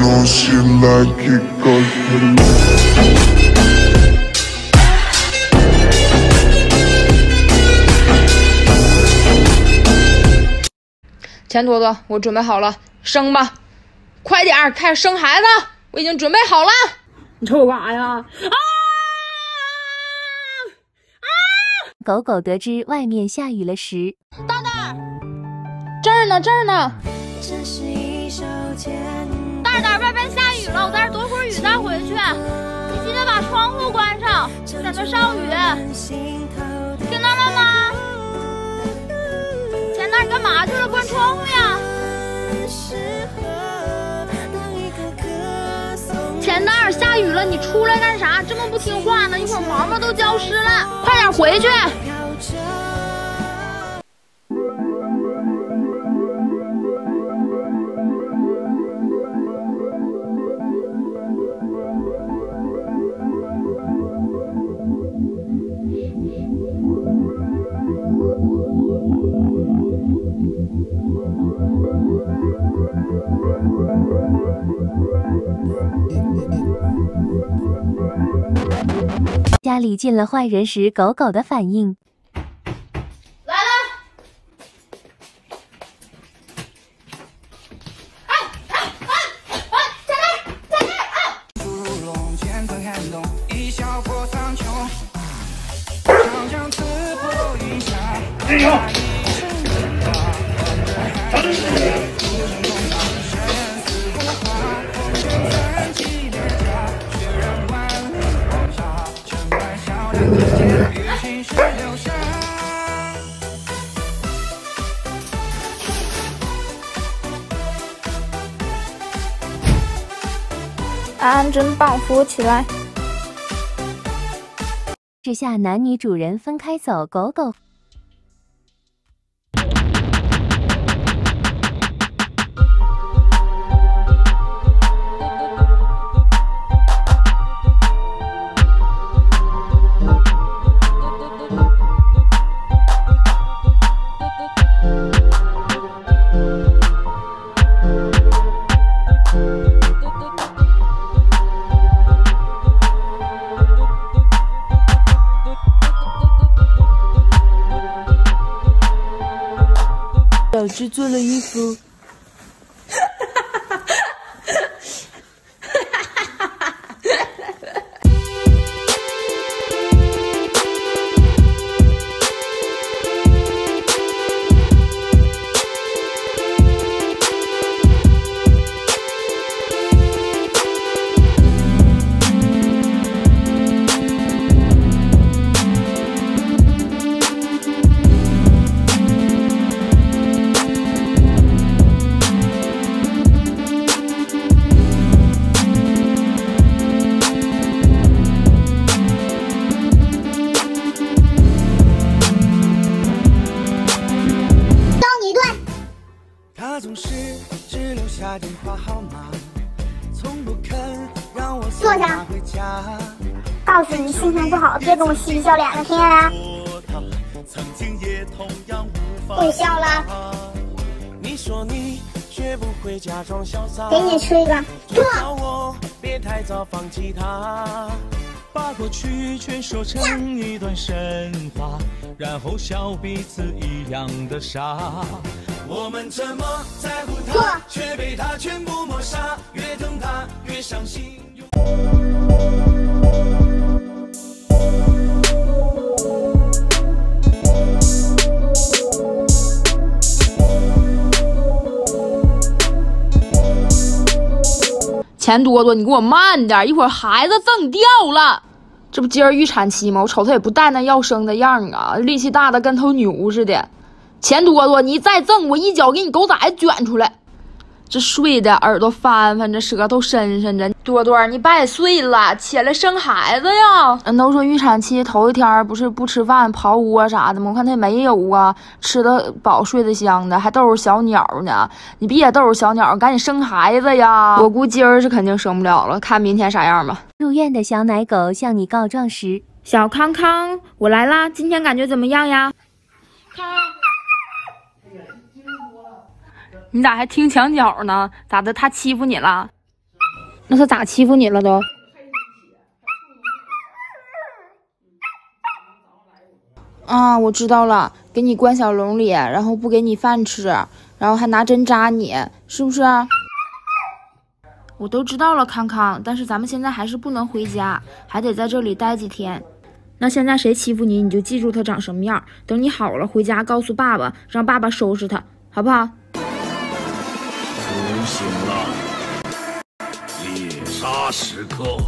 know she like it cause you 钱多多，我准备好了，生吧，快点儿开始生孩子，我已经准备好了。你瞅我干啥呀？啊啊！狗狗得知外面下雨了时，这儿呢，这儿呢。大点儿，外边下雨了，我在这躲会儿雨再回去。你记得把窗户关上，省得上雨。听到了吗？钱大，你干嘛去了？关窗户呀！钱大，下雨了，你出来干啥？这么不听话呢？一会儿毛毛都浇湿了，快点回去。家里进了坏人时，狗狗的反应。来了。龙千层撼动，一笑破苍穹。长江刺安安真棒，扶我起来。这下男女主人分开走，狗狗只做了衣服。让我送他回家。告诉你心情不好，别跟我嬉皮笑脸的，听见没？我他曾经也同样无法不笑了，你说你学不会假装潇洒，给你吃一个。就叫我别太早放弃他，把过去全说成一段神话，然后笑彼此一样的傻。我们这么在乎他，却被他全部抹杀，越疼他越伤心。钱多多，你给我慢点，一会儿孩子挣掉了。这不今儿预产期吗？我瞅他也不带那要生的样啊，力气大的跟头牛似的。钱多多，你再挣我一脚给你狗崽子卷出来！这睡的耳朵翻翻这，舌头伸伸着。多多，你百岁了，起来生孩子呀！人都说预产期头一天不是不吃饭、刨窝啥的吗？我看他也没有啊，吃的饱，睡得香的，还逗着小鸟呢。你别逗着小鸟，赶紧生孩子呀！我估今儿是肯定生不了了，看明天啥样吧。入院的小奶狗向你告状时，小康康，我来啦！今天感觉怎么样呀？康，你咋还听墙角呢？咋的？他欺负你了？那他咋欺负你了都？啊，我知道了，给你关小笼里，然后不给你饭吃，然后还拿针扎你，是不是？我都知道了，康康。但是咱们现在还是不能回家，还得在这里待几天。那现在谁欺负你，你就记住他长什么样。等你好了，回家告诉爸爸，让爸爸收拾他，好不好？苏醒了，猎杀时刻。